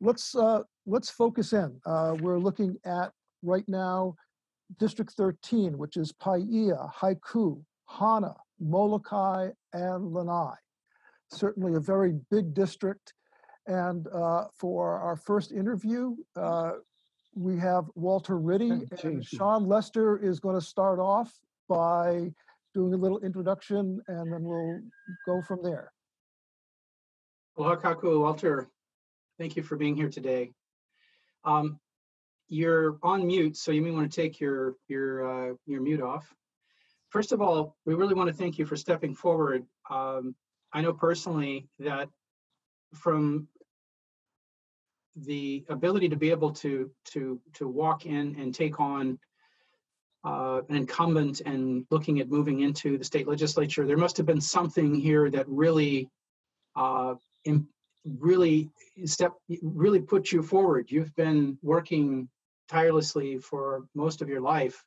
let's uh, let's focus in. Uh, we're looking at right now District 13, which is Paia, Haiku, Hana, Molokai, and Lanai. Certainly a very big district. And uh, for our first interview, uh, we have Walter Ritte. And Sean Lester is going to start off by doing a little introduction, and then we'll go from there. Aloha kaku, Walter. Thank you for being here today. Um, you're on mute, so you may want to take your your uh, your mute off. First of all, we really want to thank you for stepping forward. Um, I know personally that from the ability to be able to to to walk in and take on uh, an incumbent and looking at moving into the state legislature, there must have been something here that really, uh, really step really put you forward. You've been working tirelessly for most of your life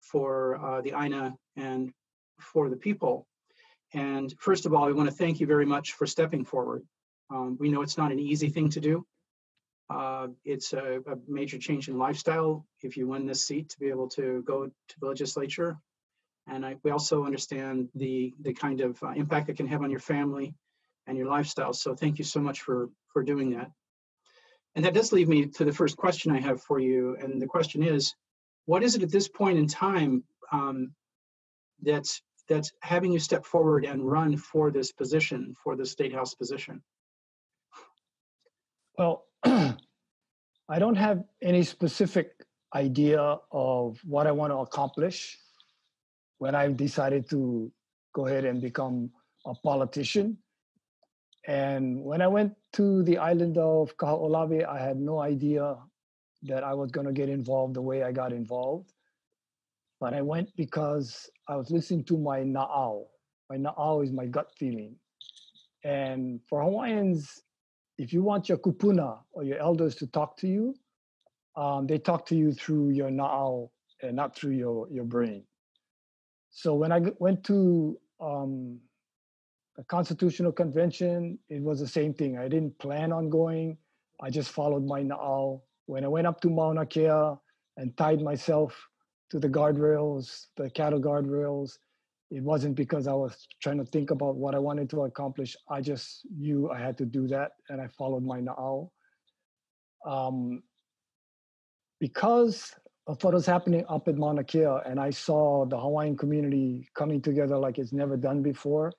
for uh, the Aina and for the people. And first of all, we want to thank you very much for stepping forward. Um, we know it's not an easy thing to do. Uh, it's a, a, major change in lifestyle if you win this seat to be able to go to the legislature. And I, we also understand the the kind of uh, impact it can have on your family and your lifestyle. So thank you so much for for doing that. And that does lead me to the first question I have for you. And the question is, what is it at this point in time um, that's that's having you step forward and run for this position, for the state house position? Well, I don't have any specific idea of what I want to accomplish when I've decided to go ahead and become a politician. And when I went to the island of Kaho'olawe, I had no idea that I was going to get involved the way I got involved. But I went because I was listening to my na'au. My na'au is my gut feeling. And for Hawaiians, if you want your kupuna or your elders to talk to you, um, they talk to you through your na'au and not through your, your brain. So when I went to um, the Constitutional Convention, it was the same thing. I didn't plan on going. I just followed my na'au. When I went up to Mauna Kea and tied myself to the guardrails, the cattle guardrails, it wasn't because I was trying to think about what I wanted to accomplish. I just knew I had to do that, and I followed my na'au. Um, because of what was happening up at Mauna Kea, and I saw the Hawaiian community coming together like it's never done before,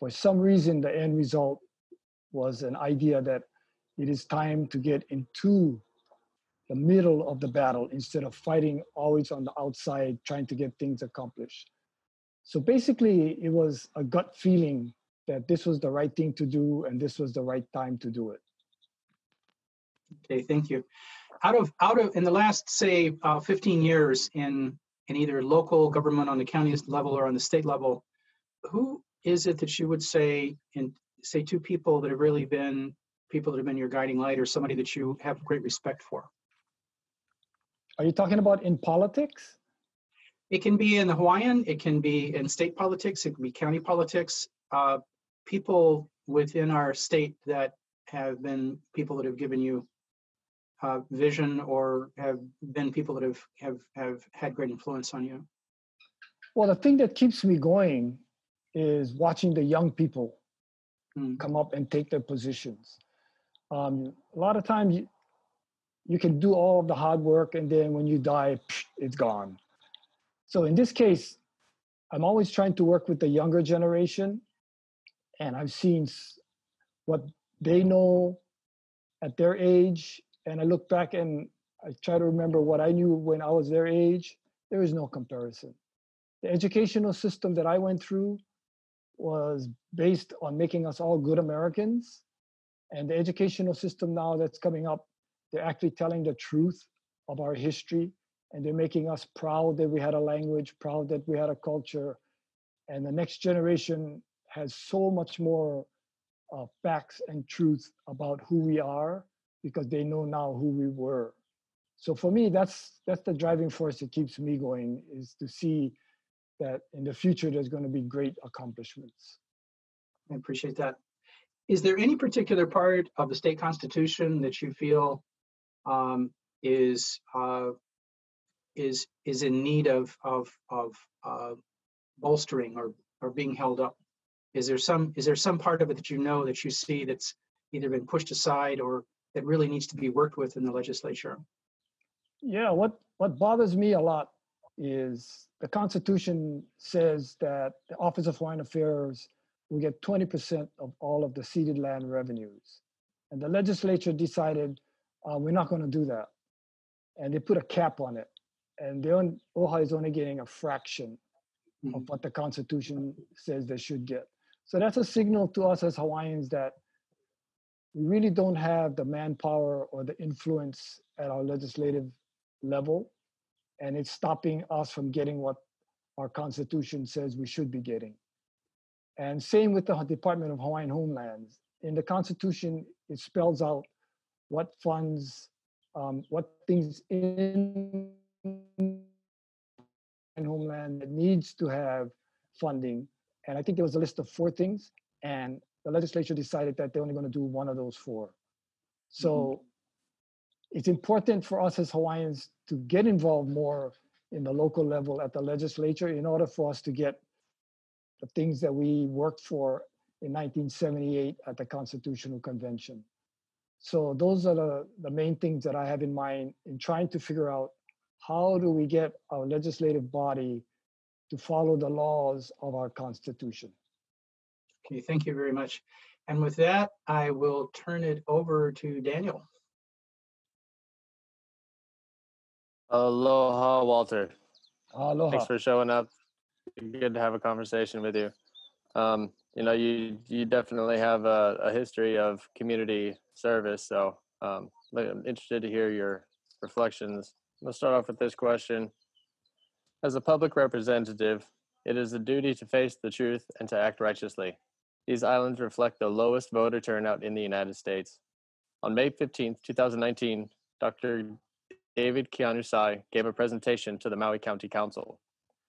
for some reason, the end result was an idea that it is time to get into the middle of the battle instead of fighting always on the outside trying to get things accomplished. So basically, it was a gut feeling that this was the right thing to do and this was the right time to do it. Okay, thank you. Out of out of in the last say uh, 15 years in in either local government on the county level or on the state level, who is it that you would say in say two people that have really been people that have been your guiding light or somebody that you have great respect for? Are you talking about in politics? It can be in the Hawaiian, it can be in state politics, it can be county politics. Uh, people within our state that have been people that have given you uh, vision or have been people that have, have have had great influence on you? Well, the thing that keeps me going is watching the young people mm. come up and take their positions. Um, a lot of times you, you can do all of the hard work and then when you die, it's gone. So in this case, I'm always trying to work with the younger generation, and I've seen what they know at their age, and I look back and I try to remember what I knew when I was their age. There is no comparison. The educational system that I went through was based on making us all good Americans. And the educational system now that's coming up, they're actually telling the truth of our history and they're making us proud that we had a language, proud that we had a culture. And the next generation has so much more uh, facts and truth about who we are because they know now who we were. So for me, that's that's the driving force that keeps me going is to see that in the future there's going to be great accomplishments. I appreciate that. is there any particular part of the state constitution that you feel um, is uh, is is in need of of of uh, bolstering or or being held up? Is there some is there some part of it that you know that you see that's either been pushed aside or that really needs to be worked with in the legislature? Yeah, what what bothers me a lot is the Constitution says that the Office of Hawaiian Affairs will get 20% of all of the ceded land revenues. And the legislature decided uh, we're not going to do that. And they put a cap on it. And they on, OHA is only getting a fraction mm-hmm. of what the Constitution says they should get. So that's a signal to us as Hawaiians that we really don't have the manpower or the influence at our legislative level. And it's stopping us from getting what our Constitution says we should be getting. And same with the Department of Hawaiian Homelands. In the Constitution, it spells out what funds, um, what things in homeland that needs to have funding. And I think there was a list of four things, and the legislature decided that they're only going to do one of those four. So mm-hmm. it's important for us as Hawaiians to get involved more in the local level at the legislature in order for us to get the things that we worked for in 1978 at the Constitutional Convention. So those are the, the main things that I have in mind in trying to figure out how do we get our legislative body to follow the laws of our Constitution. Okay, thank you very much. And with that, I will turn it over to Daniel. Aloha, Walter. Aloha. Thanks for showing up good to have a conversation with you. Um, you know, you you definitely have a, a history of community service, so um, I'm interested to hear your reflections. Let's start off with this question. As a public representative, it is a duty to face the truth and to act righteously. These islands reflect the lowest voter turnout in the United States. On May 15, 2019, Dr. David Keanu Sai gave a presentation to the Maui County Council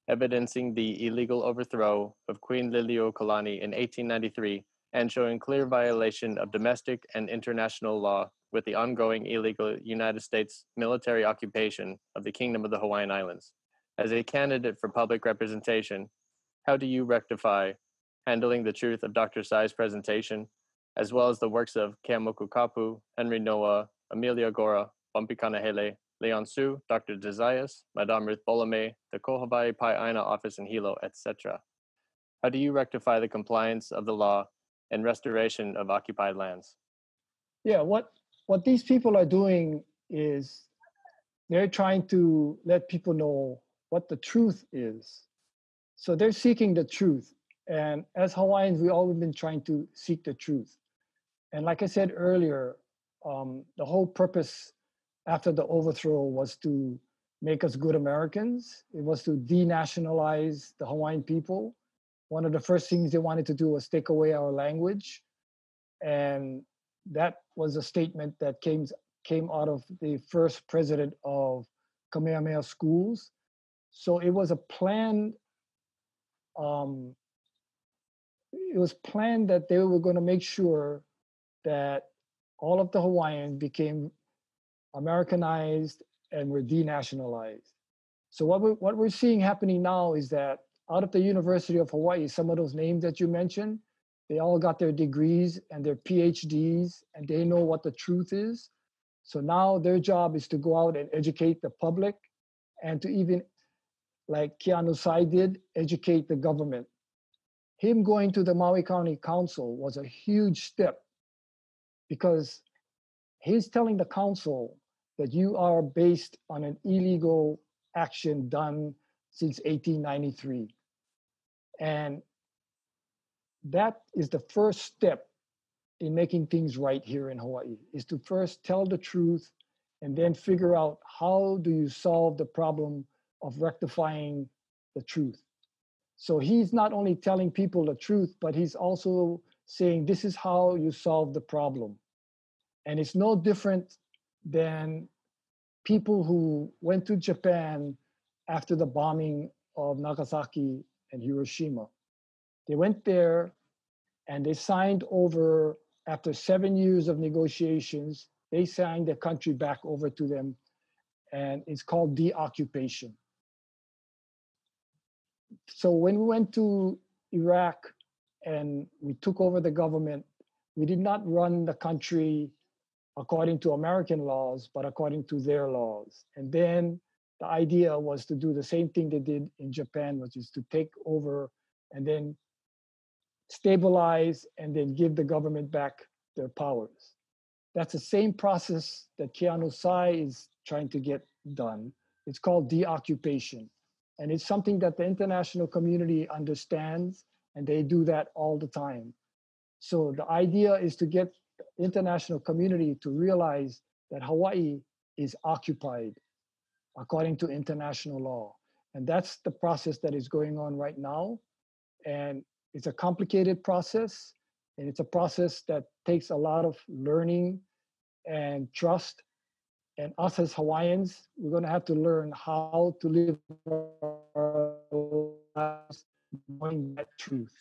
evidencing the illegal overthrow of Queen Liliuokalani in 1893 and showing clear violation of domestic and international law with the ongoing illegal United States military occupation of the Kingdom of the Hawaiian Islands. As a candidate for public representation, how do you rectify handling the truth of Dr. Sai's presentation, as well as the works of Keamoku Kapu, Henry Noa, Amelia Gora, Bumpy Kanahele, Leon Siu, Dr. Desaias, Madame Ruth Bolame, the Ko Hawaii Pae Aina office in Hilo, etc. How do you rectify the compliance of the law and restoration of occupied lands? Yeah, what what these people are doing is they're trying to let people know what the truth is. So they're seeking the truth. And as Hawaiians, we've always been trying to seek the truth. And like I said earlier, um, the whole purpose after the overthrow was to make us good Americans. It was to denationalize the Hawaiian people. One of the first things they wanted to do was take away our language. And that was a statement that came, came out of the first president of Kamehameha schools. So it was a plan. Um, it was planned that they were going to make sure that all of the Hawaiian became Americanized, and we're denationalized. So what we're, what we're seeing happening now is that out of the University of Hawaii, some of those names that you mentioned, they all got their degrees and their PhDs, and they know what the truth is. So now their job is to go out and educate the public and to even, like Keanu Sai did, educate the government. Him going to the Maui County Council was a huge step because he's telling the council that you are based on an illegal action done since 1893. And that is the first step in making things right here in Hawaii is to first tell the truth and then figure out how do you solve the problem of rectifying the truth. So he's not only telling people the truth, but he's also saying this is how you solve the problem. And it's no different than people who went to Japan after the bombing of Nagasaki and Hiroshima. They went there and they signed over after seven years of negotiations, they signed the country back over to them, and it's called deoccupation. So when we went to Iraq and we took over the government, we did not run the country according to American laws, but according to their laws. And then the idea was to do the same thing they did in Japan, which is to take over and then stabilize and then give the government back their powers. That's the same process that Keanu Sai is trying to get done. It's called deoccupation. And it's something that the international community understands, and they do that all the time. So the idea is to get international community to realize that Hawaii is occupied according to international law. And that's the process that is going on right now. And it's a complicated process, and it's a process that takes a lot of learning and trust. And us as Hawaiians, we're going to have to learn how to live our lives knowing that truth.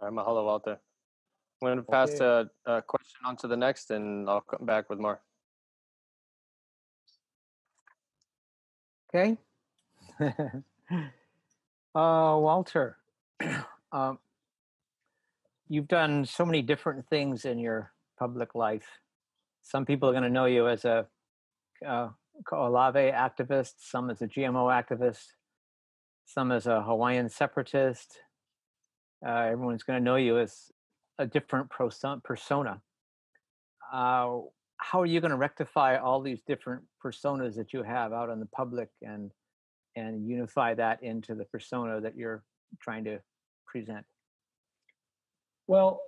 All right, mahalo, Walter. I'm going to pass Okay. a, a question on to the next, and I'll come back with more. Okay. uh, Walter, um, you've done so many different things in your public life. Some people are going to know you as a uh, Kaho'olawe activist, some as a GMO activist, some as a Hawaiian separatist. Uh, everyone's going to know you as a different persona. Uh, how are you going to rectify all these different personas that you have out in the public and and unify that into the persona that you're trying to present Well,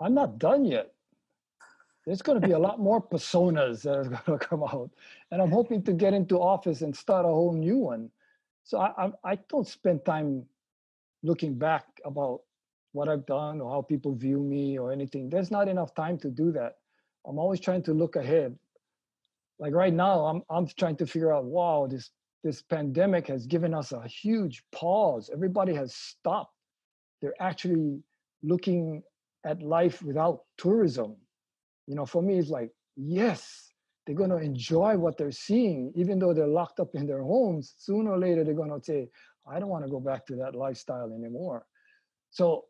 I'm not done yet. There's going to be a lot more personas that are going to come out, and I'm hoping to get into office and start a whole new one. So I, I, I don't spend time looking back about what I've done or how people view me or anything. There's not enough time to do that. I'm always trying to look ahead. Like right now, I'm I'm trying to figure out. Wow, this this pandemic has given us a huge pause. Everybody has stopped. They're actually looking at life without tourism. You know, for me, it's like, yes, they're going to enjoy what they're seeing, even though they're locked up in their homes. Sooner or later, they're going to say, I don't want to go back to that lifestyle anymore. So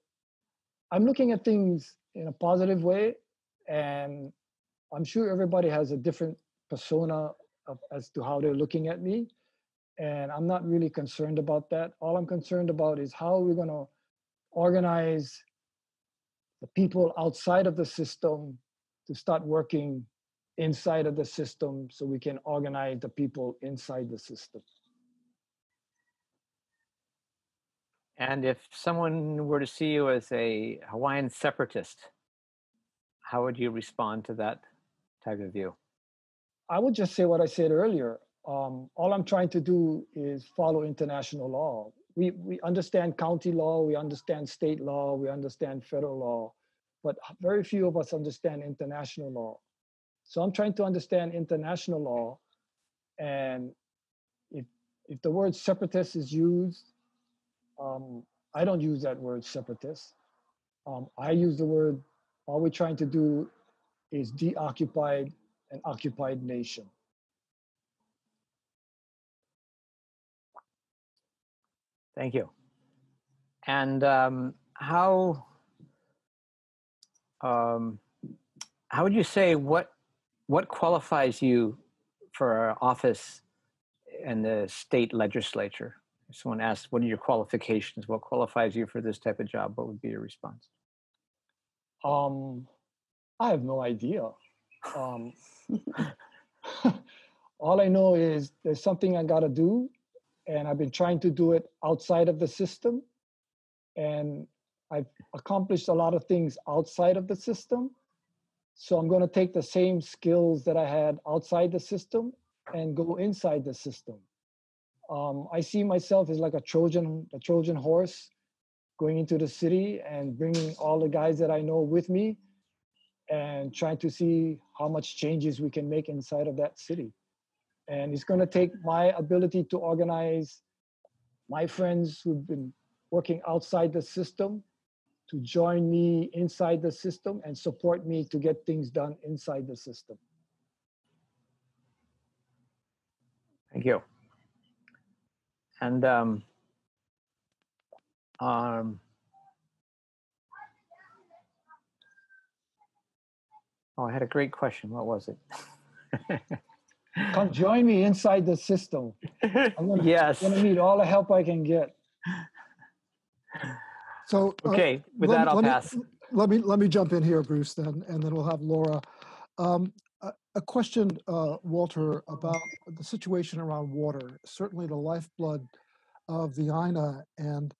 I'm looking at things in a positive way. And I'm sure everybody has a different persona of, as to how they're looking at me. And I'm not really concerned about that. All I'm concerned about is how we're going to organize the people outside of the system to start working inside of the system so we can organize the people inside the system. And if someone were to see you as a hawaiian separatist how would you respond to that type of view I would just say what I said earlier. Um, all I'm trying to do is follow international law. We, we understand county law, we understand state law, we understand federal law, but very few of us understand international law. So I'm trying to understand international law. And if, if the word separatist is used, um, I don't use that word separatist. Um, I use the word, all we're trying to do is deoccupied an occupied nation. thank you and um, how um, how would you say what what qualifies you for office in the state legislature if someone asks what are your qualifications what qualifies you for this type of job what would be your response Um, I have no idea. Um, all I know is there's something I got to do, and I've been trying to do it outside of the system, and I've accomplished a lot of things outside of the system. So I'm going to take the same skills that I had outside the system and go inside the system. Um, I see myself as like a Trojan, a Trojan horse, going into the city and bringing all the guys that I know with me, and trying to see how much changes we can make inside of that city. And it's going to take my ability to organize my friends who've been working outside the system to join me inside the system and support me to get things done inside the system. Thank you. And um, um, oh, I had a great question. What was it? Come join me inside the system. I'm gonna, yes. I'm gonna need all the help I can get. So uh, Okay. With let that, I'll let me- pass. Let me, let me jump in here, Bruce, then, and then we'll have Laura. Um, A question, uh, Walter, about the situation around water, certainly the lifeblood of the Aina. And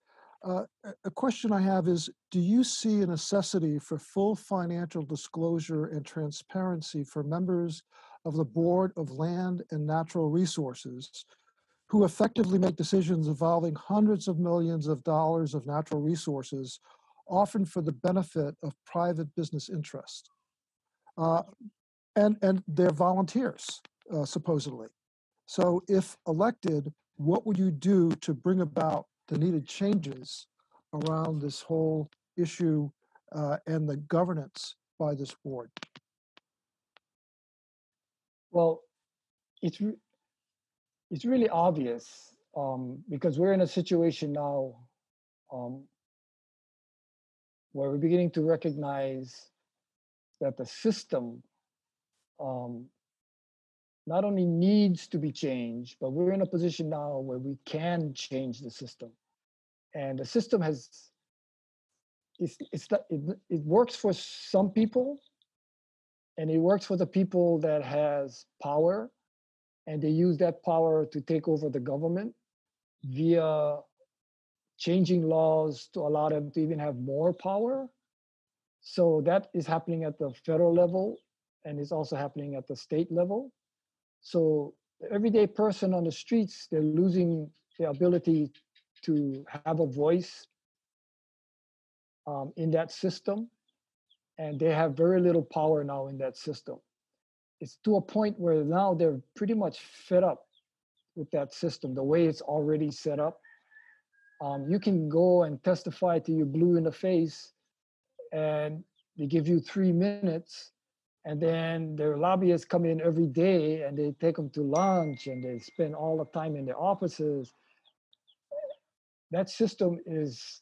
uh, a- a question I have is, do you see a necessity for full financial disclosure and transparency for members of the Board of Land and Natural Resources who effectively make decisions involving hundreds of millions of dollars of natural resources often for the benefit of private business interests? Uh, and, and they're volunteers, uh, supposedly. So if elected, what would you do to bring about the needed changes around this whole issue uh, and the governance by this board? Well, it's re- it's really obvious um, because we're in a situation now um, where we're beginning to recognize that the system um, not only needs to be changed, but we're in a position now where we can change the system, and the system has it's it's it, it works for some people and it works for the people that has power and they use that power to take over the government via changing laws to allow them to even have more power. So that is happening at the federal level and it's also happening at the state level so the everyday person on the streets they're losing the ability to have a voice um, in that system and they have very little power now in that system. It's to a point where now they're pretty much fed up with that system, the way it's already set up. Um, you can go and testify to you blue in the face, and they give you three minutes, and then their lobbyists come in every day and they take them to lunch and they spend all the time in their offices. That system is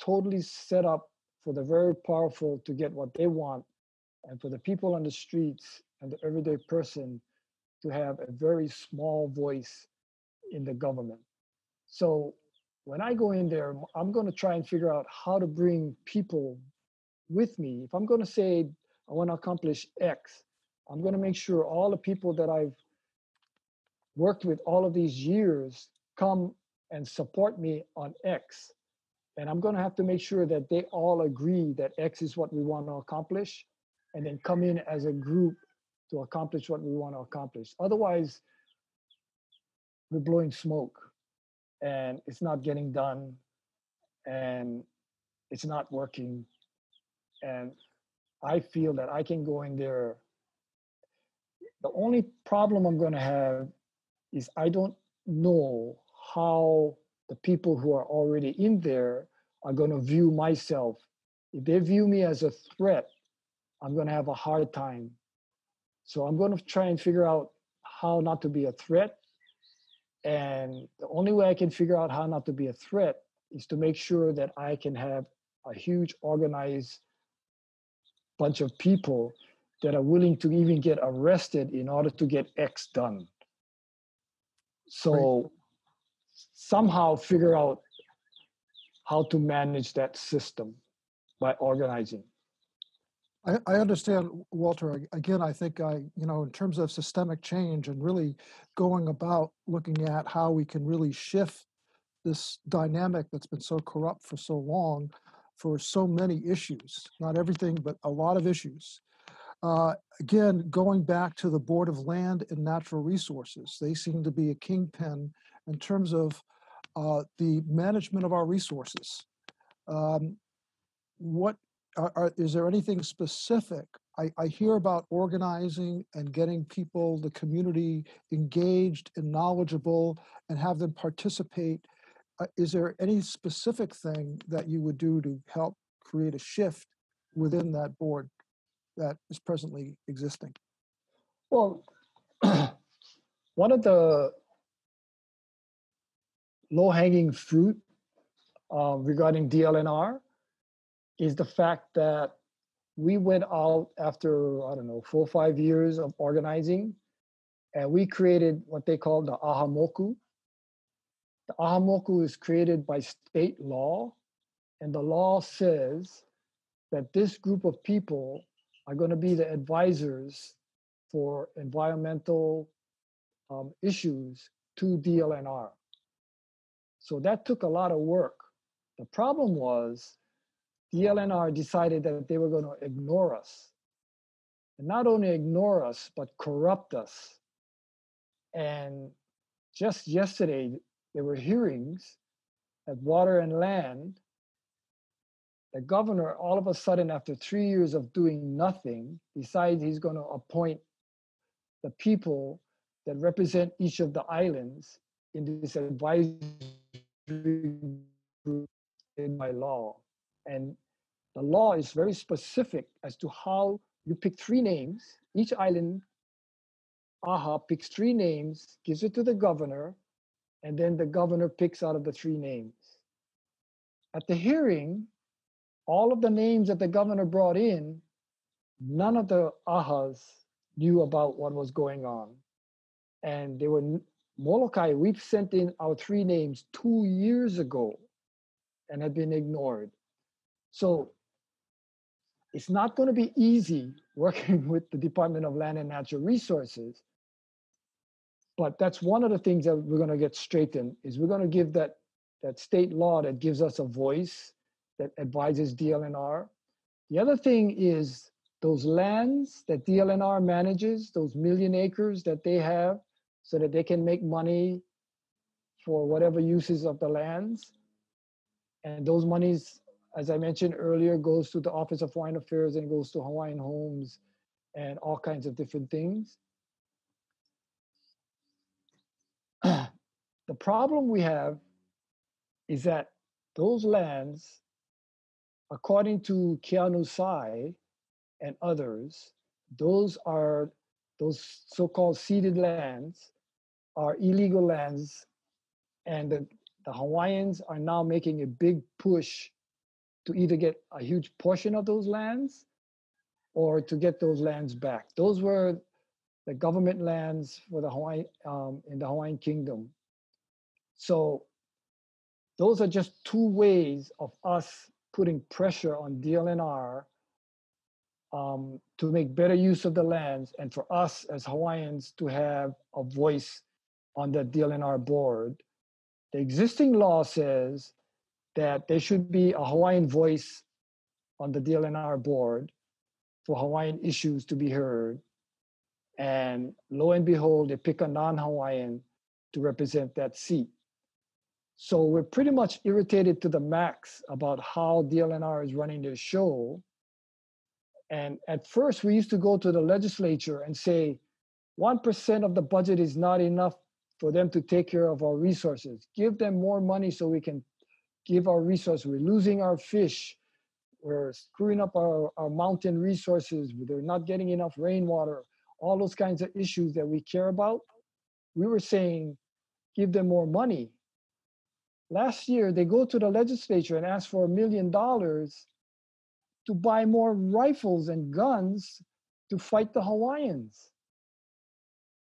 totally set up for the very powerful to get what they want and for the people on the streets and the everyday person to have a very small voice in the government. So when I go in there, I'm going to try and figure out how to bring people with me. If I'm going to say I want to accomplish X, I'm going to make sure all the people that I've worked with all of these years come and support me on X. And I'm going to have to make sure that they all agree that X is what we want to accomplish and then come in as a group to accomplish what we want to accomplish. Otherwise, we're blowing smoke and it's not getting done and it's not working. And I feel that I can go in there. The only problem I'm going to have is I don't know how the people who are already in there are going to view myself. If they view me as a threat, I'm going to have a hard time. So I'm going to try and figure out how not to be a threat. And the only way I can figure out how not to be a threat is to make sure that I can have a huge organized bunch of people that are willing to even get arrested in order to get X done. So somehow figure out how to manage that system by organizing. I, I understand, Walter. Again, I think I, you know, in terms of systemic change and really going about looking at how we can really shift this dynamic that's been so corrupt for so long for so many issues, not everything, but a lot of issues. Uh, again, going back to the Board of Land and Natural Resources, they seem to be a kingpin in terms of uh, the management of our resources. Um, what are, are, is there anything specific? I, I hear about organizing and getting people, the community engaged and knowledgeable and have them participate uh, is there any specific thing that you would do to help create a shift within that board that is presently existing? Well, one of the low hanging fruit uh, regarding DLNR is the fact that we went out after, I don't know, four or five years of organizing, and we created what they call the Ahamoku. The Ahamoku is created by state law, and the law says that this group of people are going to be the advisors for environmental um, issues to DLNR. So that took a lot of work. The problem was DLNR decided that they were going to ignore us. And not only ignore us, but corrupt us. And just yesterday, there were hearings at Water and Land. The governor, all of a sudden, after three years of doing nothing, decides he's going to appoint the people that represent each of the islands in this advisory group by law. And the law is very specific as to how you pick three names. Each island, AHA picks three names, gives it to the governor, and then the governor picks out of the three names. At the hearing, all of the names that the governor brought in, none of the AHAs knew about what was going on. And they were Molokai, we've sent in our three names two years ago and have been ignored. So it's not going to be easy working with the Department of Land and Natural Resources. But that's one of the things that we're going to get straightened is we're going to give that that state law that gives us a voice that advises DLNR. The other thing is those lands that DLNR manages, those million acres that they have, so that they can make money for whatever uses of the lands. And those monies as I mentioned earlier, goes to the Office of Hawaiian Affairs and goes to Hawaiian Homes and all kinds of different things. The problem we have is that those lands, according to Keanu Sai and others, those are those so-called ceded lands are illegal lands and the, the Hawaiians are now making a big push to either get a huge portion of those lands or to get those lands back. Those were the government lands for the Hawaii um, in the Hawaiian Kingdom. So those are just two ways of us putting pressure on DLNR um, to make better use of the lands and for us as Hawaiians to have a voice on the DLNR board. The existing law says that there should be a Hawaiian voice on the DLNR board for Hawaiian issues to be heard. And lo and behold, they pick a non Hawaiian to represent that seat. So we're pretty much irritated to the max about how DLNR is running their show. And at first, we used to go to the legislature and say, 1% of the budget is not enough for them to take care of our resources. Give them more money so we can give our resources. We're losing our fish. We're screwing up our, our mountain resources. They're not getting enough rainwater. All those kinds of issues that we care about. We were saying, give them more money. Last year, they go to the legislature and ask for a million dollars to buy more rifles and guns to fight the Hawaiians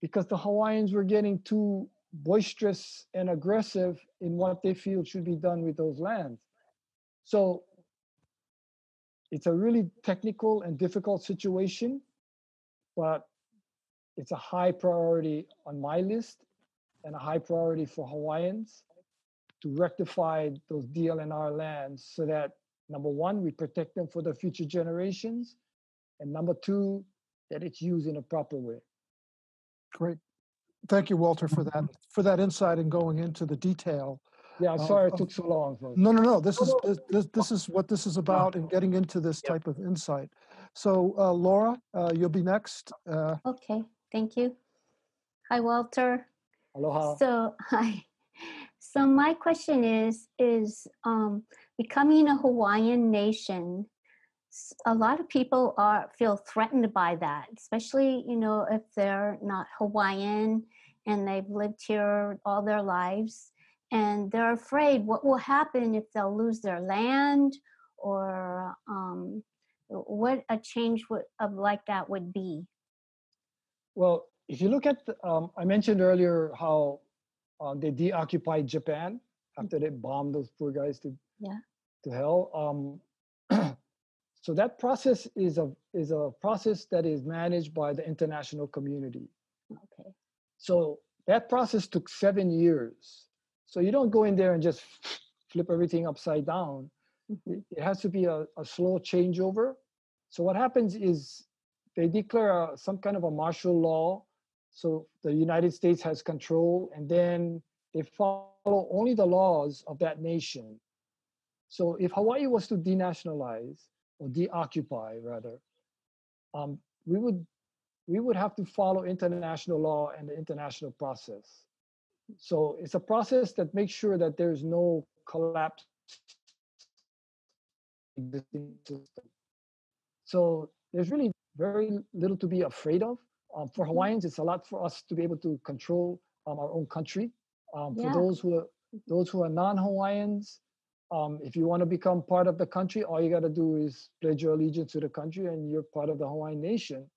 because the Hawaiians were getting too boisterous and aggressive in what they feel should be done with those lands. So it's a really technical and difficult situation, but it's a high priority on my list and a high priority for Hawaiians to rectify those DLNR lands so that number one, we protect them for the future generations, and number two, that it's used in a proper way. Great. Thank you, Walter, for that, for that insight and going into the detail. Yeah, Uh, sorry uh, it took so long. folks. No, no, no, this is, no. this- this, this is what this is about and getting into this Yep. type of insight. So uh, Laura, uh, you'll be next. Uh, Okay, thank you. Hi, Walter. Aloha. So, hi. So my question is, is um, becoming a Hawaiian nation, A lot of people are feel threatened by that, especially, you know, if they're not Hawaiian and they've lived here all their lives and they're afraid what will happen if they'll lose their land or um, what a change would, of like that would be. Well, if you look at, the, um, I mentioned earlier how uh, they deoccupied Japan after they bombed those poor guys to Yeah. to hell. Um, so that process is a is a process that is managed by the international community. Okay. So that process took seven years. So you don't go in there and just flip everything upside down. Mhm. It, it has to be a, a slow changeover. So what happens is they declare a, some kind of a martial law. So the United States has control, and then they follow only the laws of that nation. So if Hawaii was to denationalize or deoccupy, rather, um, we would we would have to follow international law and the international process. So it's a process that makes sure that there's no collapse existing system. So there's really very little to be afraid of. Um, for Hawaiians, it's a lot for us to be able to control um, our own country. Um, for Yeah. those who are those who are non-Hawaiians, um, if you want to become part of the country, all you got to do is pledge your allegiance to the country, and you're part of the Hawaiian nation.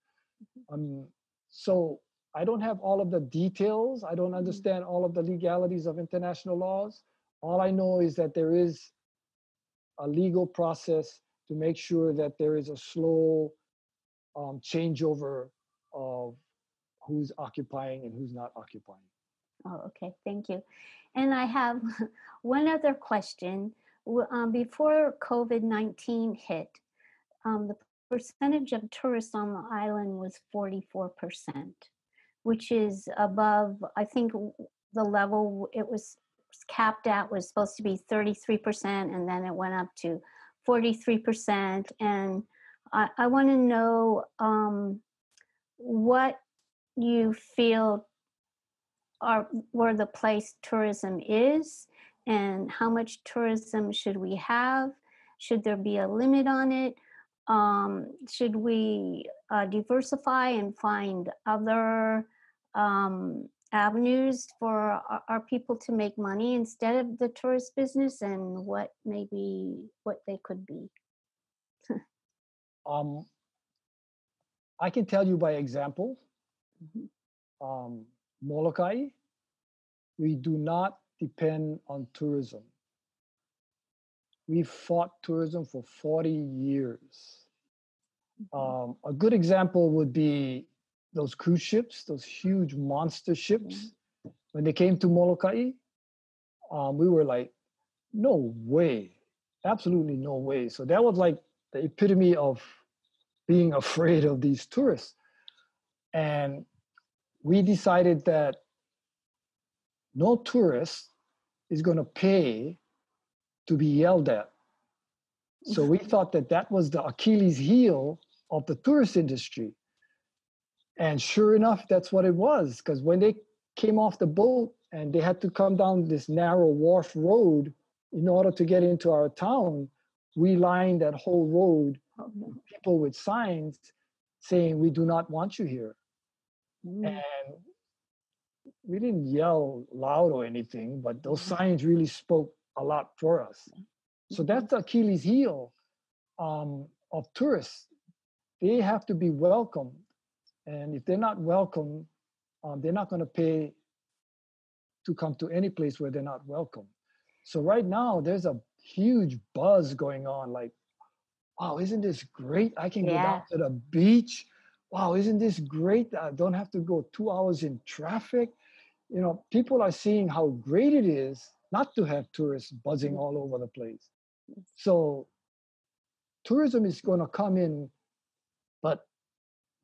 Um, so I don't have all of the details. I don't understand all of the legalities of international laws. All I know is that there is a legal process to make sure that there is a slow um, changeover of who's occupying and who's not occupying. Oh, okay, thank you. And I have one other question. Um, before COVID 19 hit, um, the percentage of tourists on the island was 44%, which is above, I think the level it was capped at was supposed to be 33%, and then it went up to 43%. And I, I want to know um, what you feel are where the place tourism is and how much tourism should we have? Should there be a limit on it? Um, should we uh, diversify and find other um, avenues for our, our people to make money instead of the tourist business and what maybe what they could be? Um, I can tell you by example, Mhm. um, Molokai, we do not depend on tourism. We fought tourism for 40 years. Um, a good example would be those cruise ships, those huge monster ships. When they came to Molokai, um, we were like, no way, absolutely no way. So that was like the epitome of being afraid of these tourists. And we decided that no tourist is going to pay to be yelled at. So we thought that that was the Achilles heel of the tourist industry. And sure enough, that's what it was. Because when they came off the boat and they had to come down this narrow wharf road in order to get into our town, we lined that whole road. People with signs saying we do not want you here. Mm. and we didn't yell loud or anything but those Mhm. signs really spoke a lot for us. So Mhm. that's the achilles heel um, of tourists. They have to be welcomed. And if they're not welcome um, they're not going to pay to come to any place where they're not welcome. So right now there's a huge buzz going on like wow isn't this great? I can go Yeah. down to the beach. Wow isn't this great i don't have to go two hours in traffic? You know people are seeing how great it is not to have tourists buzzing all over the place. So tourism is going to come in but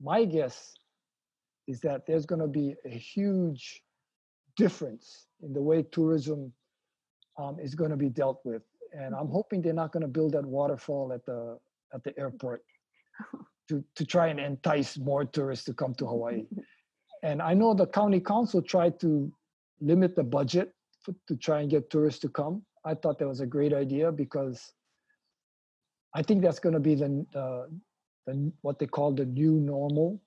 my guess is that there's going to be a huge difference in the way tourism um, is going to be dealt with. And i'm hoping they're not going to build that waterfall at the at the airport to to try and entice more tourists to come to hawaii and i know the county council tried to limit the budget f- to try and get tourists to come. I thought that was a great idea because I think that's going to be the, uh, the what they call the new normal,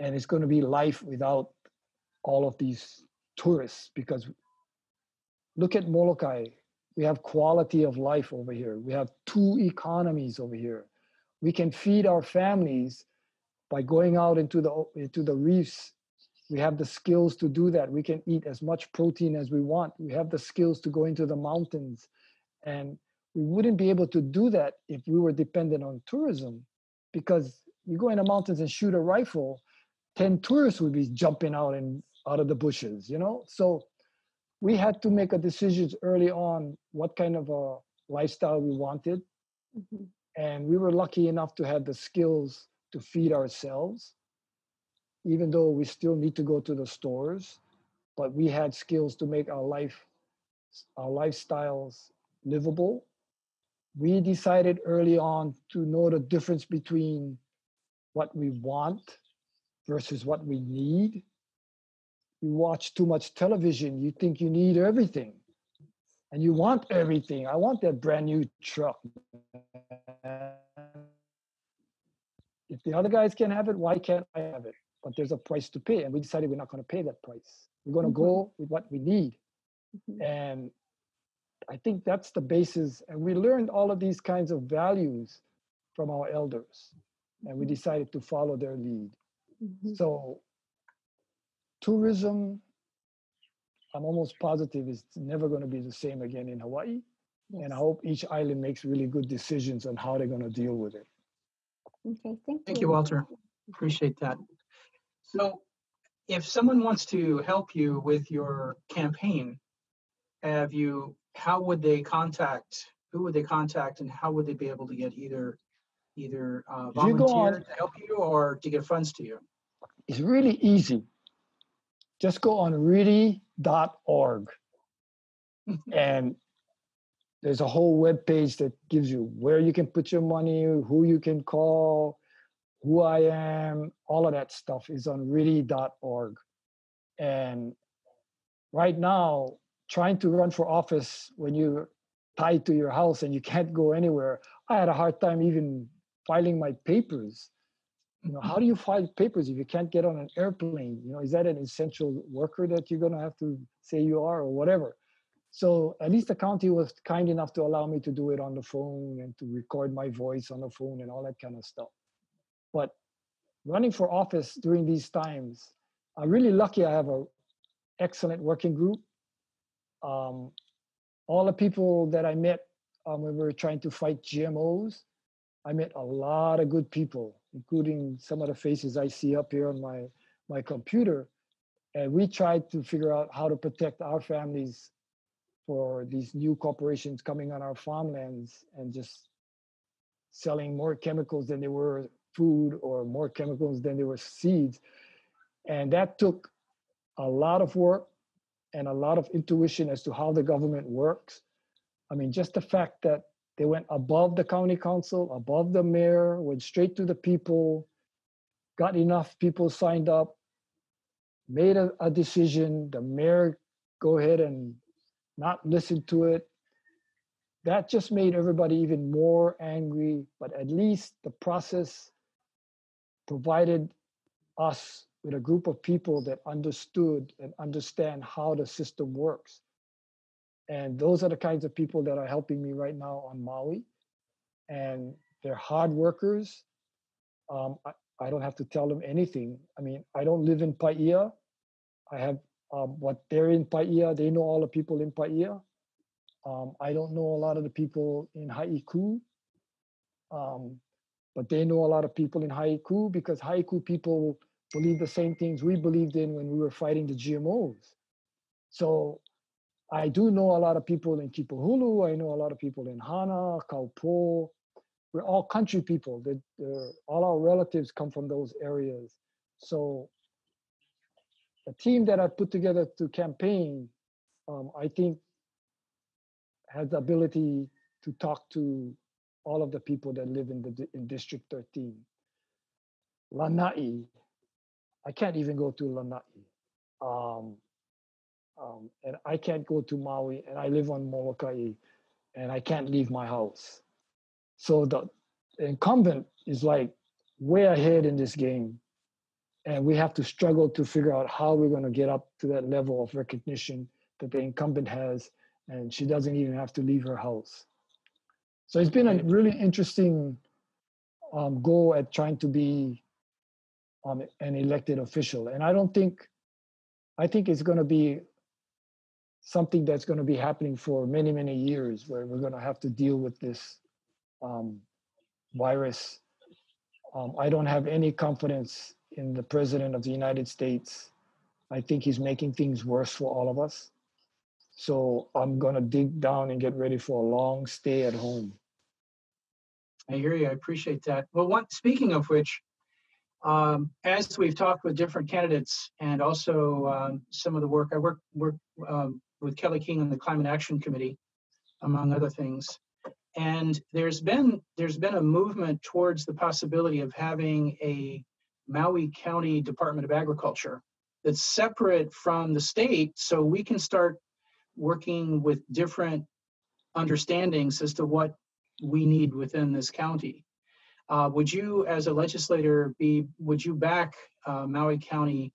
and it's going to be life without all of these tourists. Because look at Molokai, we have quality of life over here. We have two economies over here. We can feed our families by going out into the into the reefs. We have the skills to do that. We can eat as much protein as we want. We have the skills to go into the mountains, and we wouldn't be able to do that if we were dependent on tourism, because you go in the mountains and shoot a rifle, ten tourists would be jumping out and out of the bushes. You know, so we had to make a decision early on what kind of a lifestyle we wanted. Mhm. and we were lucky enough to have the skills to feed ourselves even though we still need to go to the stores. But we had skills to make our life our lifestyles livable. We decided early on to know the difference between what we want versus what we need you watch too much television you think you need everything and you want everything i want that brand new truck if the other guys can have it why can't i have it but there's a price to pay and we decided we're not going to pay that price we're going to Mhm. go with what we need Mhm. and i think that's the basis and we learned all of these kinds of values from our elders and we Mhm. decided to follow their lead Mhm. so tourism i'm almost positive is never going to be the same again in hawaii and i hope each island makes really good decisions on how they're going to deal with it Okay, thank you. Thank you. you, Walter. Appreciate that. So if someone wants to help you with your campaign, have you, how would they contact, who would they contact and how would they be able to get either, either uh, If you go volunteer on- to help you or to get funds to you? it's really easy just go on Ritte.org mm-hmm. and there's a whole web page that gives you where you can put your money who you can call who i am all of that stuff is on Ritte.org and right now trying to run for office when you're tied to your house and you can't go anywhere i had a hard time even filing my papers you know how do you file papers if you can't get on an airplane? You know is that an essential worker that you're going to have to say you are or whatever? So at least the county was kind enough to allow me to do it on the phone and to record my voice on the phone and all that kind of stuff. But running for office during these times i'm really lucky i have a excellent working group. Um, all the people that i met um, when we were trying to fight gmos I met a lot of good people, including some of the faces I see up here on my, my computer. And we tried to figure out how to protect our families for these new corporations coming on our farmlands and just selling more chemicals than they were food or more chemicals than they were seeds. And that took a lot of work and a lot of intuition as to how the government works. I mean, just the fact that they went above the county council, above the mayor, went straight to the people, got enough people signed up, made a, a decision. The mayor go ahead and not listen to it. That just made everybody even more angry. But at least the process provided us with a group of people that understood and understand how the system works. And those are the kinds of people that are helping me right now on Maui. And they're hard workers. Um, I, I don't have to tell them anything. I mean, I don't live in Paia. I have um, what they're in Paia. They know all the people in Paia. Um, I don't know a lot of the people in Haiku. Um, but they know a lot of people in Haiku because Haiku people believe the same things we believed in when we were fighting the GMOs. So I do know a lot of people in Kipahulu. I know a lot of people in Hana, Kaupo. We're all country people. That all our relatives come from those areas. So the team that I put together to campaign, um, I think, has the ability to talk to all of the people that live in the in District 13. Lanai, I can't even go to Lanai. Um, um, and I can't go to Maui, and I live on Molokai, and I can't leave my house. So the incumbent is like way ahead in this game, and we have to struggle to figure out how we're going to get up to that level of recognition that the incumbent has, and she doesn't even have to leave her house. So it's been a really interesting um, go at trying to be um, an elected official, and I don't think, I think it's going to be something that's going to be happening for many many years, where we're going to have to deal with this um, virus. Um, I don't have any confidence in the president of the United States. I think he's making things worse for all of us. So I'm going to dig down and get ready for a long stay at home. I hear you. I appreciate that. Well, one, speaking of which, um, as we've talked with different candidates and also um, some of the work, I work, work um, with Kelly King on the Climate Action Committee, among other things. And there's been there's been a movement towards the possibility of having a Maui County Department of Agriculture that's separate from the state, so we can start working with different understandings as to what we need within this county. Uh, would you, as a legislator, be would you back uh, Maui County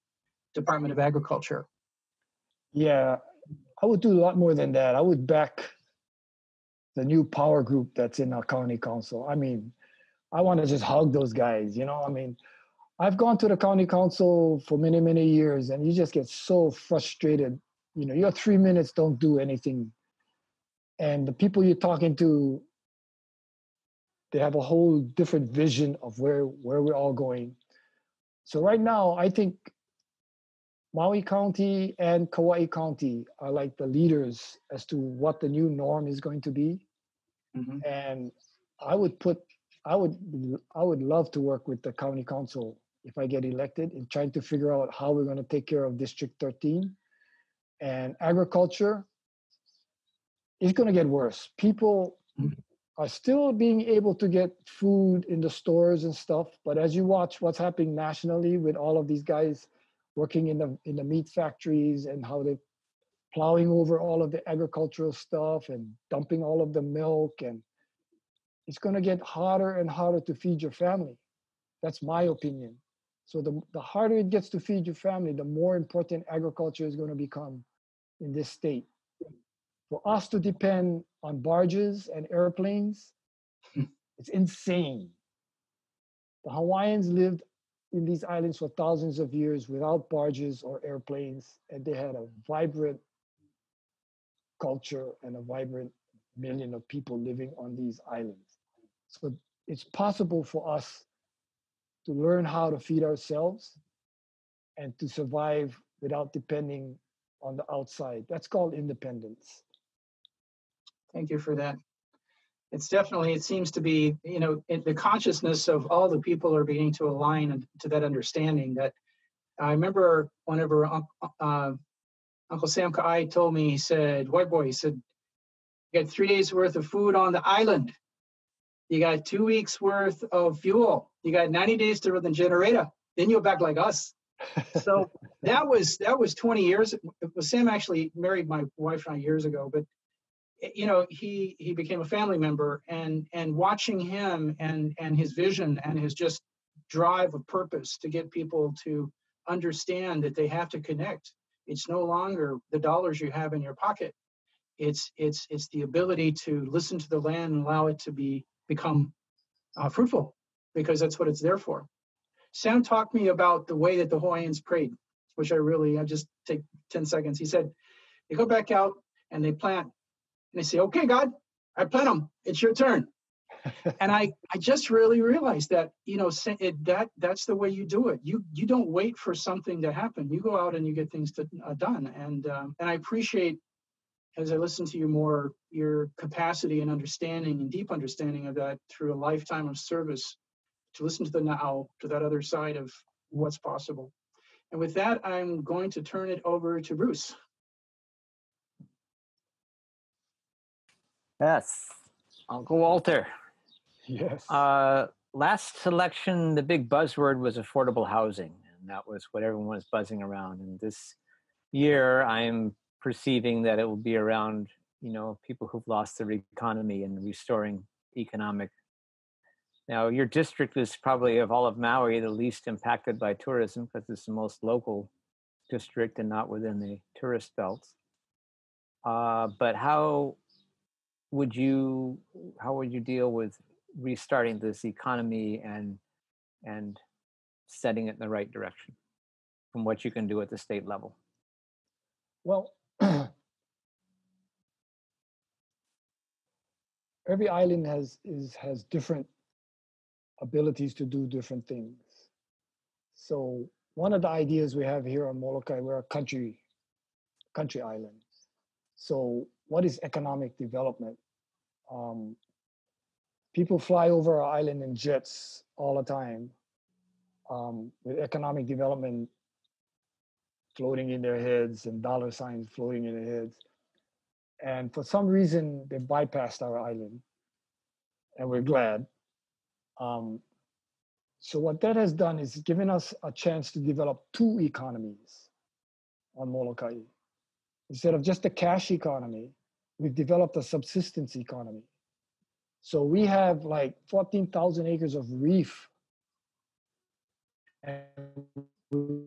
Department of Agriculture? Yeah, I would do a lot more than that. I would back the new power group that's in our county council. I mean, I want to just hug those guys, you know? I mean, I've gone to the county council for many, many years and you just get so frustrated. You know, your three minutes don't do anything. And the people you're talking to, they have a whole different vision of where where we're all going. So right now, I think Maui County and Kauai County are like the leaders as to what the new norm is going to be. Mhm. And I would put, I would, I would love to work with the county council if I get elected in trying to figure out how we're going to take care of District 13 and agriculture. Is going to get worse. People Mhm. are still being able to get food in the stores and stuff, but as you watch what's happening nationally with all of these guys working in the in the meat factories and how they're plowing over all of the agricultural stuff and dumping all of the milk and it's going to get harder and harder to feed your family. That's my opinion. So the, the harder it gets to feed your family the more important agriculture is going to become in this state. For us to depend on barges and airplanes it's insane. The hawaiians lived in these islands for thousands of years without barges or airplanes, and they had a vibrant culture and a vibrant million of people living on these islands. So it's possible for us to learn how to feed ourselves and to survive without depending on the outside. That's called independence. Thank you for that. It's definitely, it seems to be, you know, in the consciousness of all the people are beginning to align to that understanding that I remember whenever uh, Uncle Sam Kaai told me, he said, white boy, he said, you got three days worth of food on the island. You got two weeks worth of fuel. You got 90 days to run the generator. Then you're back like us. So that was that was 20 years. Sam actually married my wife and I years ago, but you know he he became a family member and and watching him and and his vision and his just drive of purpose to get people to understand that they have to connect. It's no longer the dollars you have in your pocket. It's it's it's the ability to listen to the land and allow it to be become uh, fruitful because that's what it's there for. Sam talked me about the way that the hawaiians prayed which i really i just take 10 seconds. He said they go back out and they plant and they say, okay, God, I plant them. It's your turn. and I, I just really realized that, you know, it, that that's the way you do it. You you don't wait for something to happen. You go out and you get things to, uh, done. And um, and I appreciate, as I listen to you more, your capacity and understanding and deep understanding of that through a lifetime of service, to listen to the now, to that other side of what's possible. And with that, I'm going to turn it over to Bruce. Yes, Uncle Walter. Yes. Uh, last election, the big buzzword was affordable housing, and that was what everyone was buzzing around. And this year, I'm perceiving that it will be around, you know, people who've lost their economy and restoring economic. Now, your district is probably of all of Maui the least impacted by tourism because it's the most local district and not within the tourist belts. Uh, but how would you how would you deal with restarting this economy and and setting it in the right direction from what you can do at the state level? Well, every island has is has different abilities to do different things. So one of the ideas we have here on Molokai, we're a country country island. So what is economic development? Um, people fly over our island in jets all the time um, with economic development floating in their heads and dollar signs floating in their heads. And for some reason, they bypassed our island, and we're glad. Um, so what that has done is given us a chance to develop two economies on Molokai. Instead of just a cash economy, we've developed a subsistence economy. So we have like 14,000 acres of reef. And we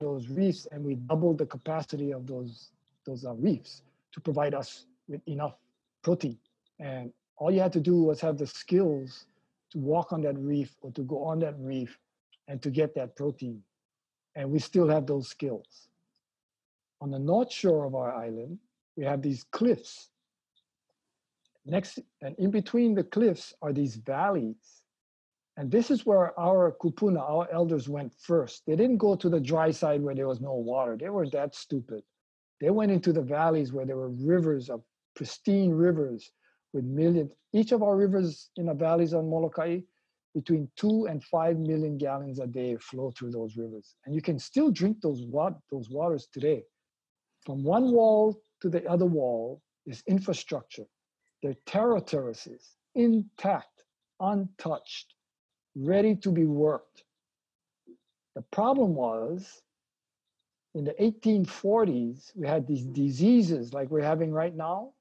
those reefs and we doubled the capacity of those, those uh, reefs to provide us with enough protein. And all you had to do was have the skills to walk on that reef or to go on that reef and to get that protein. And we still have those skills. On the north shore of our island, we have these cliffs. Next, and in between the cliffs are these valleys. And this is where our kupuna, our elders went first. They didn't go to the dry side where there was no water. They were that stupid. They went into the valleys where there were rivers of pristine rivers with millions. Each of our rivers in the valleys on Molokai, between two and five million gallons a day flow through those rivers. And you can still drink those, wat- those waters today. From one wall to the other wall is infrastructure. They're terra terraces, intact, untouched, ready to be worked. The problem was in the 1840s, we had these diseases like we're having right now,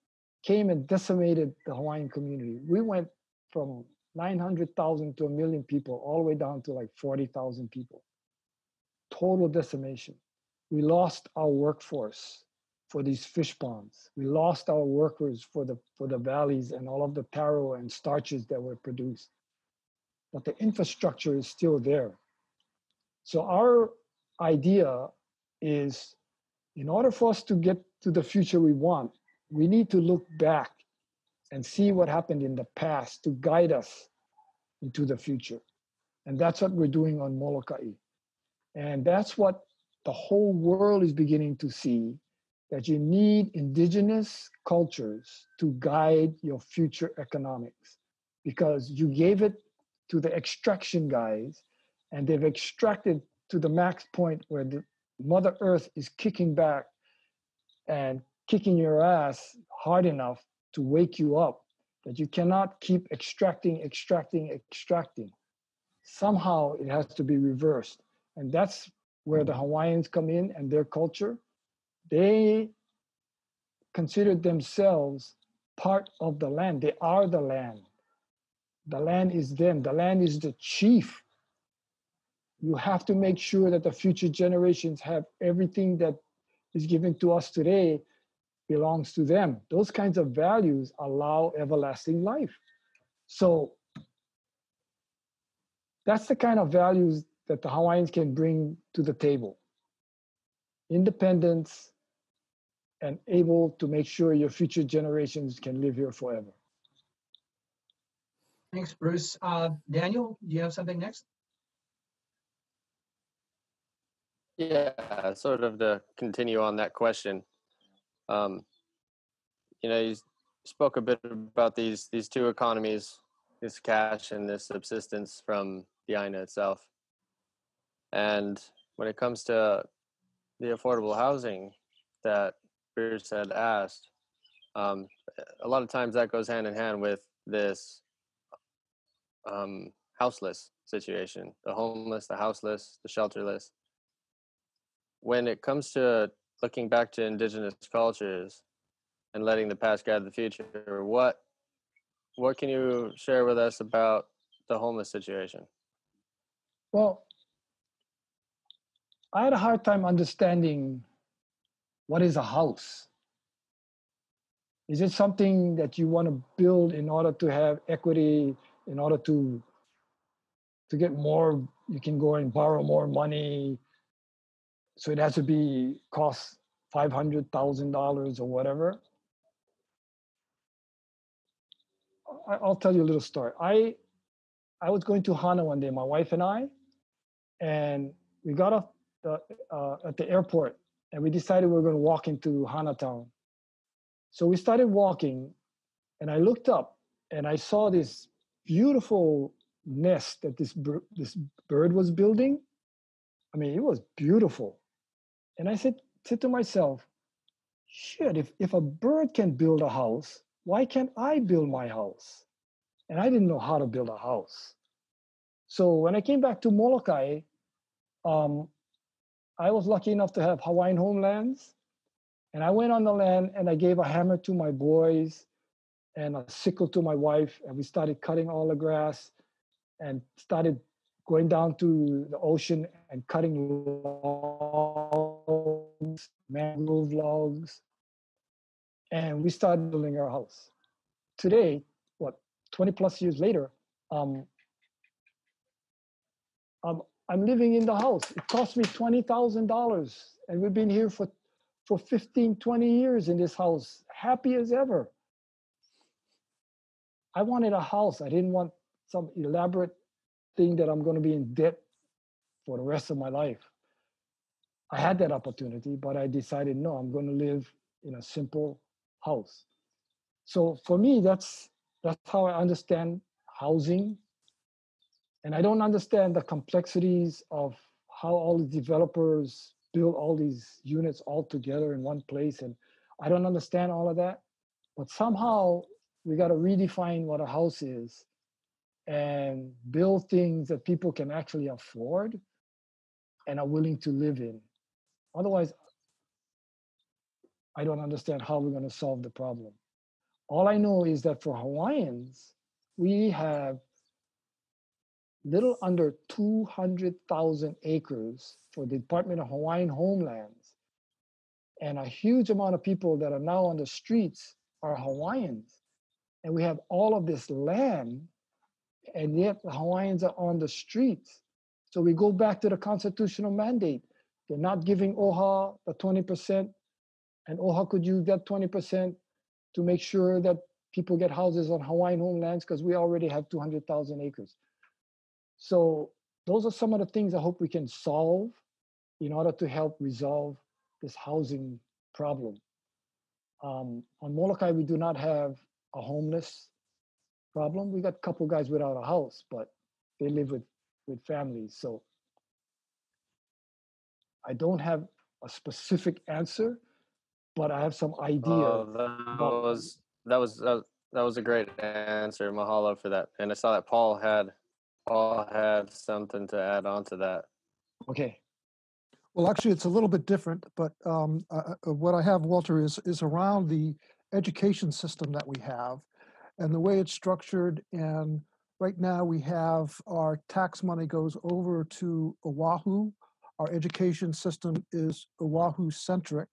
came and decimated the Hawaiian community. We went from 900,000 to a million people, all the way down to like 40,000 people. Total decimation. We lost our workforce for these fish ponds. We lost our workers for the for the valleys and all of the taro and starches that were produced. But the infrastructure is still there. So our idea is in order for us to get to the future we want, we need to look back and see what happened in the past to guide us into the future. And that's what we're doing on Molokai. And that's what the whole world is beginning to see that you need indigenous cultures to guide your future economics. Because you gave it to the extraction guys and they've extracted to the max point where the mother earth is kicking back and kicking your ass hard enough to wake you up that you cannot keep extracting extracting extracting. Somehow it has to be reversed. And that's where the hawaiians come in and their culture they consider themselves part of the land. They are the land. The land is them. The land is the chief. You have to make sure that the future generations have everything that is given to us today belongs to them. Those kinds of values allow everlasting life. So that's the kind of values that the Hawaiians can bring to the table independence, and able to make sure your future generations can live here forever. Thanks, Bruce. Uh, Daniel, do you have something next? Yeah, sort of to continue on that question. Um, you know, you spoke a bit about these these two economies, this cash and this subsistence from the Aina itself. And when it comes to the affordable housing that Bruce had asked, um, a lot of times that goes hand in hand with this um, houseless situation the homeless, the houseless, the shelterless. When it comes to looking back to indigenous cultures and letting the past guide the future, what what can you share with us about the homeless situation? Well, I had a hard time understanding what is a house. Is it something that you want to build in order to have equity, in order to to get more, you can go and borrow more money. So it has to be cost five hundred thousand dollars or whatever. I'll tell you a little story. I I was going to Hana one day, my wife and I, and we got off the, uh, at the airport, and we decided we were going to walk into Hanatown. So we started walking, and I looked up, and I saw this beautiful nest that this this bird was building. I mean, it was beautiful, and I said said to myself, "Shit! If if a bird can build a house, why can't I build my house?" and I didn't know how to build a house. So when I came back to Molokai, um, I was lucky enough to have Hawaiian homelands, and I went on the land and I gave a hammer to my boys and a sickle to my wife, and we started cutting all the grass and started going down to the ocean and cutting logs, mangrove logs, and we started building our house. Today, what, 20 plus years later, um, um, I'm living in the house. It cost me $20,000 and we've been here for, for 15, 20 years in this house, happy as ever. I wanted a house. I didn't want some elaborate thing that I'm going to be in debt for the rest of my life. I had that opportunity, but I decided no, I'm going to live in a simple house. So for me, that's that's how I understand housing. And I don't understand the complexities of how all the developers build all these units all together in one place. And I don't understand all of that. But somehow we got to redefine what a house is and build things that people can actually afford and are willing to live in. Otherwise, I don't understand how we're going to solve the problem. All I know is that for Hawaiians, we have little under 200,000 acres for the Department of Hawaiian Homelands. And a huge amount of people that are now on the streets are Hawaiians. And we have all of this land, and yet the Hawaiians are on the streets. So we go back to the constitutional mandate. They're not giving OHA the 20%, and OHA could use that 20% to make sure that people get houses on Hawaiian homelands because we already have 200,000 acres. So those are some of the things I hope we can solve in order to help resolve this housing problem. Um, on Molokai, we do not have a homeless problem. We got a couple guys without a house, but they live with, with families. So I don't have a specific answer, but I have some idea. Oh, that was that was that, that was a great answer. Mahalo for that. And I saw that Paul had Paul have something to add on to that. Okay. Well, actually, it's a little bit different, but um, uh, uh, what I have, Walter, is is around the education system that we have and the way it's structured. And right now, we have our tax money goes over to Oahu. Our education system is Oahu centric.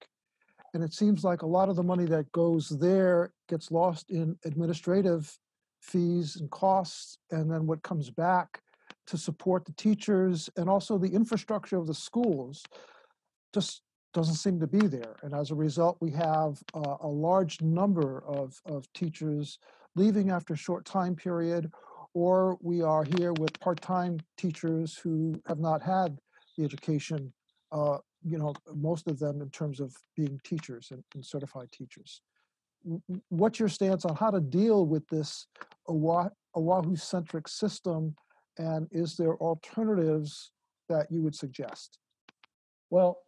And it seems like a lot of the money that goes there gets lost in administrative fees and costs. And then what comes back to support the teachers and also the infrastructure of the schools just doesn't seem to be there. And as a result, we have uh, a large number of, of teachers leaving after a short time period, or we are here with part-time teachers who have not had the education, uh, you know, most of them in terms of being teachers and, and certified teachers. What's your stance on how to deal with this Oahu- Oahu-centric system and is there alternatives that you would suggest? Well,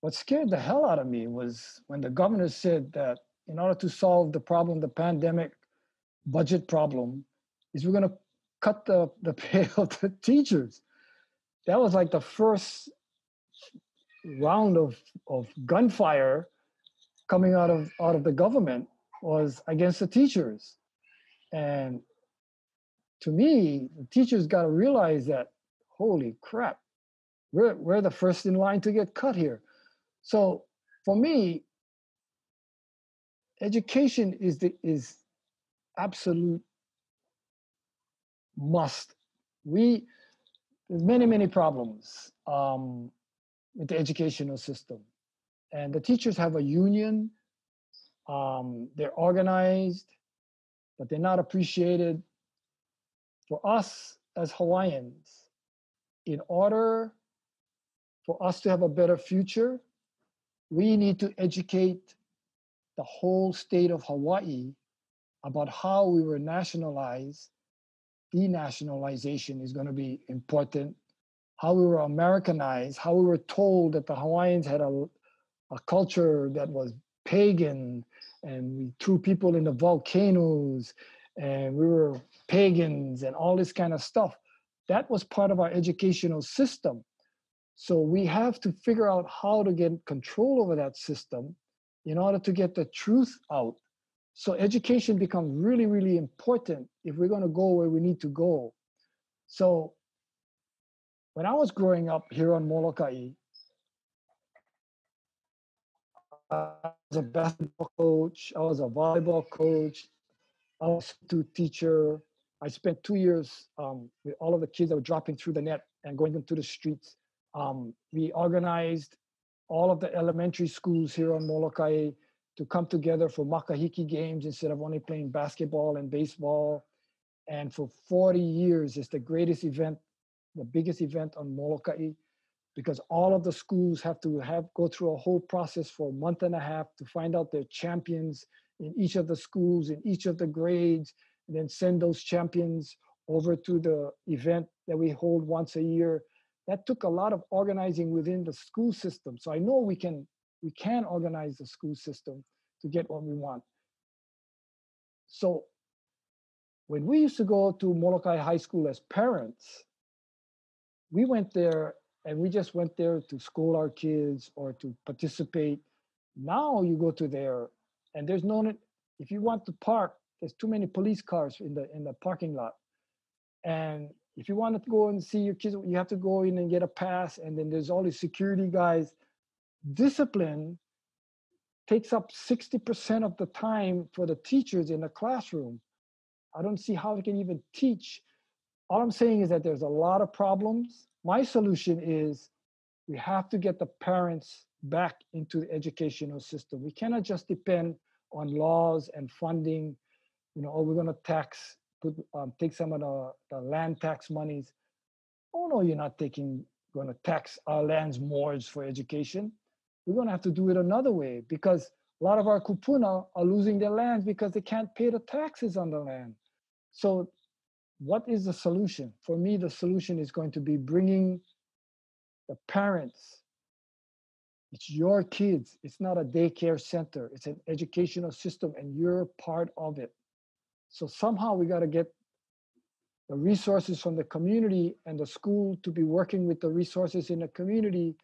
what scared the hell out of me was when the governor said that in order to solve the problem, the pandemic budget problem, is we're going to cut the, the pay of the teachers. That was like the first round of, of gunfire coming out of out of the government was against the teachers. And to me, the teachers got to realize that, holy crap, we're, we're the first in line to get cut here. So for me, education is the is absolute must. We there's many many problems um, with the educational system, and the teachers have a union. Um, they're organized, but they're not appreciated. For us as Hawaiians, in order for us to have a better future, we need to educate the whole state of Hawaii about how we were nationalized. Denationalization is going to be important. How we were Americanized, how we were told that the Hawaiians had a, a culture that was pagan and we threw people in the volcanoes and we were pagans and all this kind of stuff. That was part of our educational system. So we have to figure out how to get control over that system in order to get the truth out. So education becomes really, really important if we're going to go where we need to go. So when I was growing up here on Molokai, I was a basketball coach, I was a volleyball coach, I was a teacher. I spent two years um, with all of the kids that were dropping through the net and going into the streets. Um, we organized all of the elementary schools here on Molokai to come together for makahiki games instead of only playing basketball and baseball. And for 40 years, it's the greatest event, the biggest event on Molokai, because all of the schools have to have go through a whole process for a month and a half to find out their champions in each of the schools, in each of the grades, and then send those champions over to the event that we hold once a year that took a lot of organizing within the school system. So I know we can we can organize the school system to get what we want. So when we used to go to Molokai High School as parents, we went there and we just went there to school our kids or to participate. Now you go to there and there's no if you want to park, there's too many police cars in the in the parking lot. And if you want to go and see your kids, you have to go in and get a pass. And then there's all these security guys. Discipline takes up 60% of the time for the teachers in the classroom. I don't see how they can even teach. All I'm saying is that there's a lot of problems. My solution is we have to get the parents back into the educational system. We cannot just depend on laws and funding, you know, oh, we're going to tax put um, take some of the, the land tax monies. Oh no, you're not taking going to tax our lands more for education. We're going to have to do it another way because a lot of our kupuna are losing their lands because they can't pay the taxes on the land. So, what is the solution? For me, the solution is going to be bringing the parents. It's your kids. It's not a daycare center. It's an educational system, and you're part of it. So somehow we got to get the resources from the community and the school to be working with the resources in the community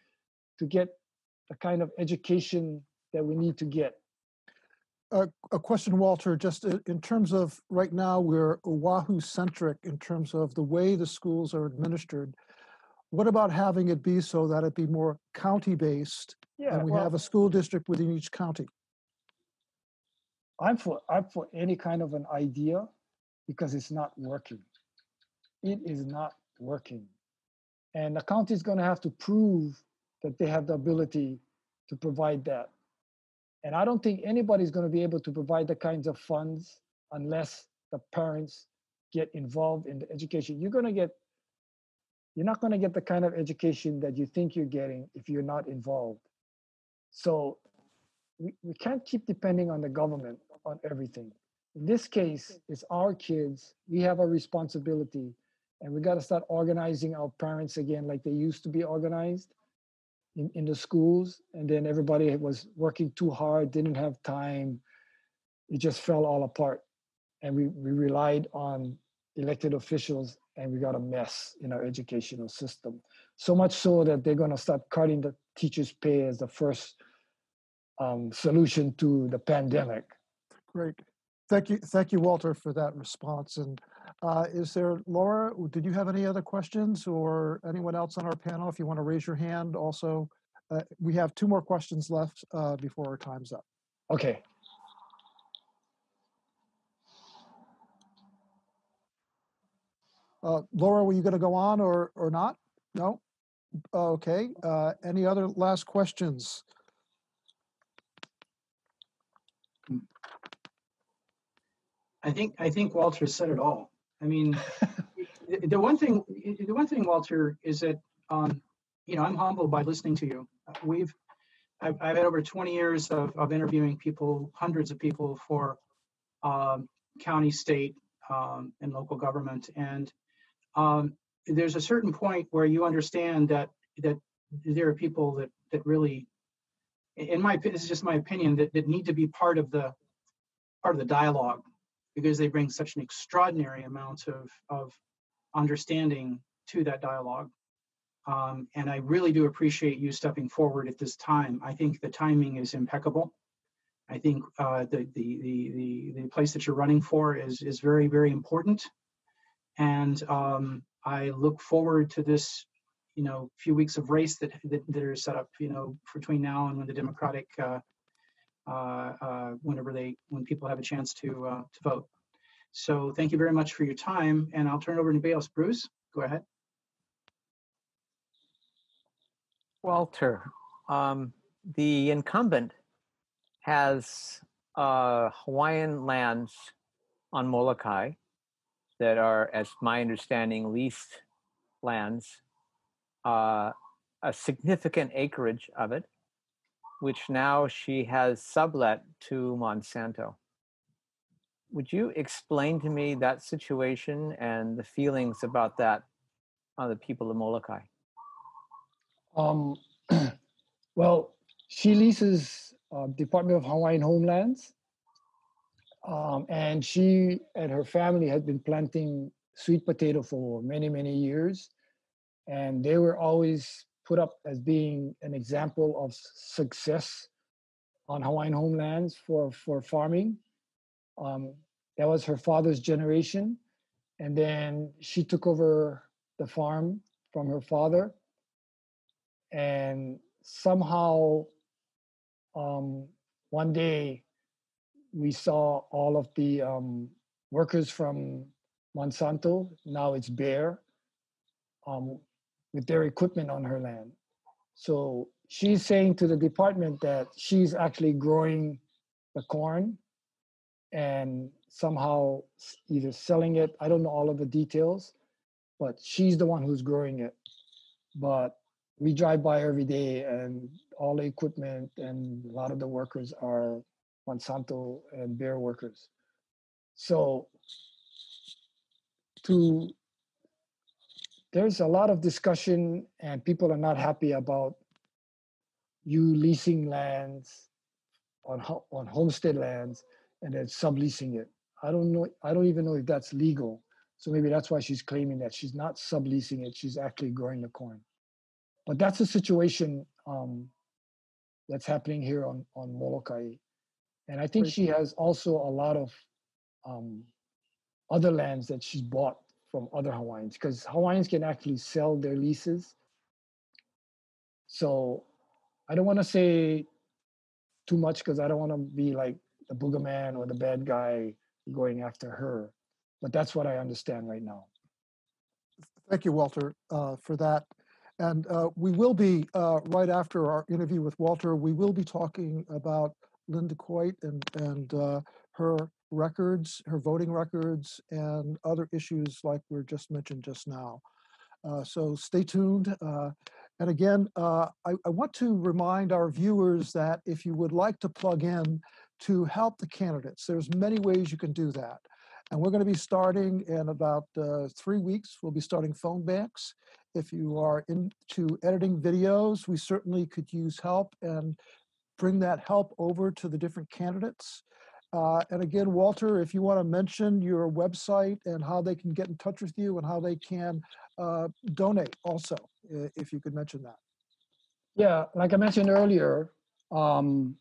to get the kind of education that we need to get. A question, Walter, just in terms of right now, we're Oahu centric in terms of the way the schools are administered. What about having it be so that it be more county based yeah, and we well, have a school district within each county? I'm for I'm for any kind of an idea because it's not working. It is not working. And the county is going to have to prove that they have the ability to provide that. And I don't think anybody's going to be able to provide the kinds of funds unless the parents get involved in the education. You're going to get you're not going to get the kind of education that you think you're getting if you're not involved. So we, we can't keep depending on the government on everything. In this case, it's our kids. We have a responsibility, and we got to start organizing our parents again like they used to be organized in, in the schools. And then everybody was working too hard, didn't have time. It just fell all apart. And we, we relied on elected officials, and we got a mess in our educational system. So much so that they're going to start cutting the teachers pay as the first um, solution to the pandemic. Great. Thank you, thank you, Walter, for that response. And uh, is there, Laura, did you have any other questions or anyone else on our panel? If you want to raise your hand also, uh, we have two more questions left uh, before our time's up. Okay. Uh, Laura, were you going to go on or, or not? No? Okay. Uh, any other last questions? I think I think Walter said it all. I mean, the, one thing the one thing Walter is that um, you know I'm humbled by listening to you. We've I've, I've had over 20 years of, of interviewing people, hundreds of people for um, county, state, um, and local government, and um, there's a certain point where you understand that that there are people that that really, in my this is just my opinion, that, that need to be part of the part of the dialogue because they bring such an extraordinary amount of, of understanding to that dialogue. Um, and I really do appreciate you stepping forward at this time. I think the timing is impeccable. I think uh, the, the, the, the, place that you're running for is, is very, very important. And um, I look forward to this, you know, few weeks of race that, that, that are set up, you know, between now and when the Democratic uh, whenever they when people have a chance to uh, to vote. So thank you very much for your time, and I'll turn it over to anybody else. Bruce, go ahead. Walter, um, the incumbent has uh, Hawaiian lands on Molokai that are, as my understanding, leased lands, uh, a significant acreage of it which now she has sublet to Monsanto. Would you explain to me that situation and the feelings about that on the people of Molokai? Um, well, she leases uh, Department of Hawaiian Homelands, um, and she and her family had been planting sweet potato for many, many years, and they were always put up as being an example of success on Hawaiian homelands for, for farming. Um, that was her father's generation. And then she took over the farm from her father. And somehow, um, one day, we saw all of the um, workers from Monsanto, now it's Bayer, um, with their equipment on her land. So she's saying to the department that she's actually growing the corn and somehow either selling it. I don't know all of the details, but she's the one who's growing it. But we drive by every day and all the equipment and a lot of the workers are Monsanto and Bayer workers. So to there's a lot of discussion and people are not happy about you leasing lands on on homestead lands and then subleasing it. I don't know. I don't even know if that's legal. So maybe that's why she's claiming that she's not subleasing it. She's actually growing the corn. But that's a situation um, that's happening here on on Molokai, and I think she has also a lot of um, other lands that she's bought from other Hawaiians because Hawaiians can actually sell their leases. So I don't want to say too much because I don't want to be like the boogeyman or the bad guy going after her. But that's what I understand right now. Thank you, Walter, uh, for that. And uh, we will be, uh, right after our interview with Walter, we will be talking about Lynn DeCoite and, and uh, her records, her voting records, and other issues like we are just mentioned just now. Uh, so stay tuned. Uh, and again, uh, I, I, want to remind our viewers that if you would like to plug in to help the candidates, there's many ways you can do that. And we're going to be starting in about uh, three weeks. We'll be starting phone banks. If you are into editing videos, we certainly could use help and bring that help over to the different candidates. Uh, and again, Walter, if you want to mention your website and how they can get in touch with you and how they can uh, donate also, if you could mention that. Yeah, like I mentioned earlier, um,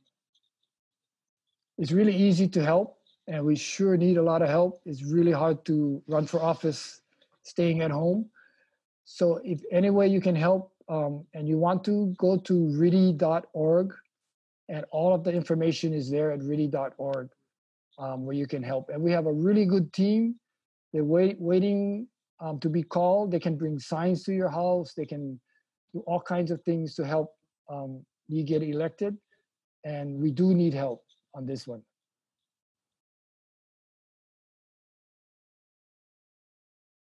it's really easy to help, and we sure need a lot of help. It's really hard to run for office staying at home. So if any way you can help um, and you want to, go to Ritte.org, and all of the information is there at Ritte.org um, where you can help. And we have a really good team. They're wait, waiting um, to be called. They can bring signs to your house. They can do all kinds of things to help um, you get elected. And we do need help on this one.